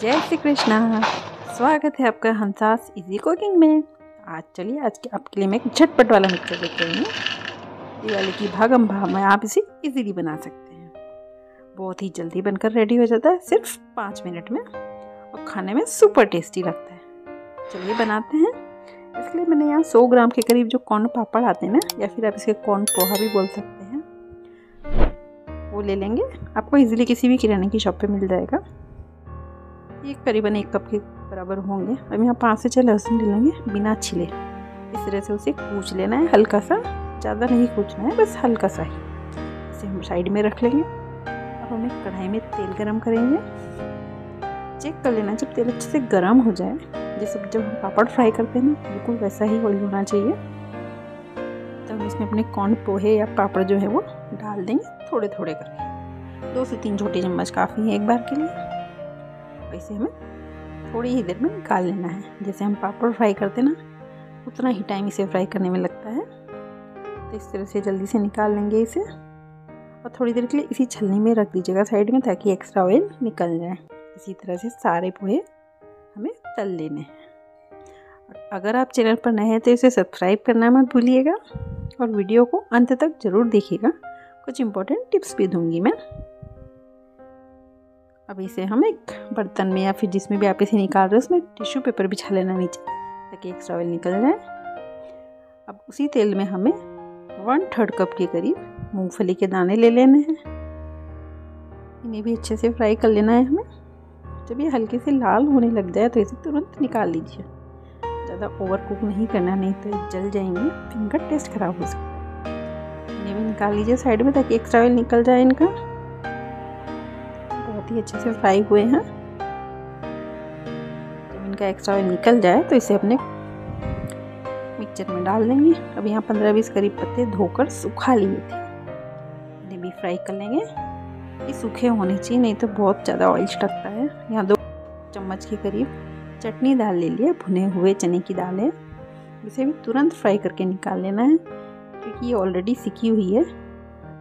जय श्री कृष्णा। स्वागत है आपका हंसास इजी कुकिंग में। आज चलिए, आज के आपके लिए मैं एक झटपट वाला मिक्सर आई हूँ। दिवाली की भागम भाग में आप इसे इजीली बना सकते हैं। बहुत ही जल्दी बनकर रेडी हो जाता है, सिर्फ़ पाँच मिनट में। और खाने में सुपर टेस्टी लगता है। चलिए, बनाते हैं। इसके लिए मैंने यहाँ सौ ग्राम के करीब जो कॉर्न पापड़ आते हैं ना, या फिर आप इसके कॉर्न पोहा भी बोल सकते हैं, वो ले लेंगे। आपको इजीली किसी भी किराने की शॉप पे मिल जाएगा। ये करीबन एक कप के बराबर होंगे। अब यहाँ पाँच से छः लहसुन ले लेंगे, बिना छिले। इस तरह से उसे कूच लेना है, हल्का सा। ज़्यादा नहीं कूचना है, बस हल्का सा ही। इसे हम साइड में रख लेंगे। अब हम एक कढ़ाई में तेल गरम करेंगे। चेक कर लेना, जब तेल अच्छे से गर्म हो जाए, जैसे जब हम पापड़ फ्राई करते हैं ना, बिल्कुल वैसा ही ऑयल होना चाहिए। तो हम इसमें अपने कॉर्न पोहे या पापड़ जो है वो डाल देंगे थोड़े थोड़े करके। दो से तीन छोटी चम्मच काफ़ी है एक बार के लिए। वैसे हमें थोड़ी ही देर में निकाल लेना है। जैसे हम पापड़ फ्राई करते ना, उतना ही टाइम इसे फ्राई करने में लगता है। तो इस तरह से जल्दी से निकाल लेंगे इसे। और थोड़ी देर के लिए इसी छलनी में रख दीजिएगा साइड में ताकि एक्स्ट्रा ऑयल निकल जाए। इसी तरह से सारे पोहे हमें तल लेने हैं। अगर आप चैनल पर नए हैं तो इसे सब्सक्राइब करना मत भूलिएगा। और वीडियो को अंत तक ज़रूर देखिएगा। कुछ इंपॉर्टेंट टिप्स भी दूँगी मैं। अब इसे हम एक बर्तन में या फिर जिसमें भी आप इसे निकाल रहे हो, उसमें टिश्यू पेपर बिछा लेना नीचे, ताकि एक्स्ट्रा ऑयल निकल जाए। अब उसी तेल में हमें वन थर्ड कप के करीब मूंगफली के दाने ले लेने हैं। इन्हें भी अच्छे से फ्राई कर लेना है हमें। जब ये हल्के से लाल होने लग जाए तो इसे तुरंत निकाल लीजिए। ज़्यादा ओवर कुक नहीं करना, नहीं तो जल जाएँगे फिर इनका टेस्ट ख़राब हो सकता है। इन्हें भी निकाल लीजिए साइड में, ताकि एक्स्ट्रा ऑयल निकल जाए इनका। बहुत ही अच्छे से फ्राई हुए हैं। जब इनका एक्स्ट्रा ऑयल निकल जाए तो इसे अपने मिक्सचर में डाल देंगे। अब यहाँ पंद्रह बीस करीब पत्ते धोकर सुखा लिए थे। इन्हें भी फ्राई कर लेंगे। ये सूखे होने चाहिए, नहीं तो बहुत ज़्यादा ऑयल चिटकता है। यहाँ दो चम्मच के करीब चटनी दाल ले लिए भुने हुए चने की दाल। है इसे भी तुरंत फ्राई करके निकाल लेना है, क्योंकि ये ऑलरेडी सिकी हुई है।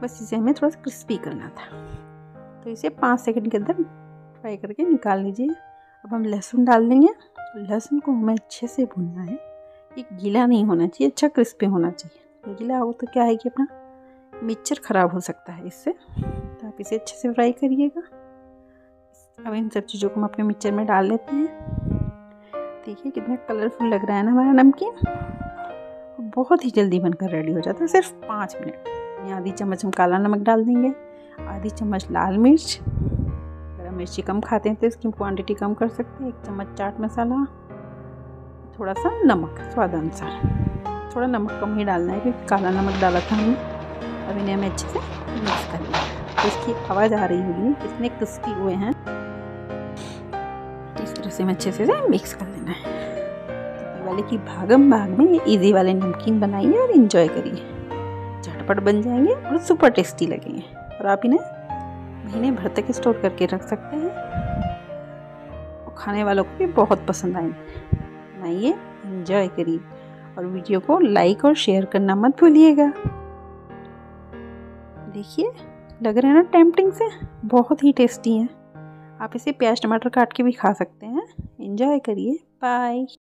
बस इसे हमें थोड़ा सा क्रिस्पी करना था। तो इसे पाँच सेकंड के अंदर फ्राई करके निकाल लीजिए। अब हम लहसुन डाल देंगे। लहसुन को हमें अच्छे से भूनना है। ये गीला नहीं होना चाहिए अच्छा क्रिस्पी होना चाहिए। गीला हो तो क्या है कि अपना मिक्सचर ख़राब हो सकता है इससे। तो आप इसे अच्छे से फ्राई करिएगा। अब इन सब चीज़ों को हम अपने मिक्सचर में डाल लेते हैं। देखिए कितना कलरफुल लग रहा है ना हमारा नमकीन। बहुत ही जल्दी बनकर रेडी हो जाता है। सिर्फ़ पाँच मिनट। यहाँ आधी चम्मच हम काला नमक डाल देंगे। आधी चम्मच लाल मिर्च अगर मिर्ची कम खाते हैं तो इसकी क्वांटिटी कम कर सकते हैं। एक चम्मच चाट मसाला थोड़ा सा नमक, स्वाद अनुसार। थोड़ा नमक कम ही डालना है क्योंकि काला नमक डाला था हमने। अब इन्हें हमें अच्छे से मिक्स कर लिया तो इसकी आवाज़ आ रही होगी कितने क्रिस्पी हुए हैं। इस तरह से हमें अच्छे से मिक्स कर लेना है। वाले की भागम भाग में ये इजी वाले नमकीन बनाइए और इन्जॉय करिए। झटपट बन जाएँगे और सुपर टेस्टी लगेंगे। और आप इन्हें महीने भर तक स्टोर करके रख सकते हैं। और खाने वालों को भी बहुत पसंद आएँगे। बनाइए इन्जॉय करिए। और वीडियो को लाइक और शेयर करना मत भूलिएगा। देखिए, लग रहे हैं ना टेम्पटिंग से? बहुत ही टेस्टी है। आप इसे प्याज, टमाटर काट के भी खा सकते हैं। इन्जॉय करिए। बाय